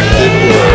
back the.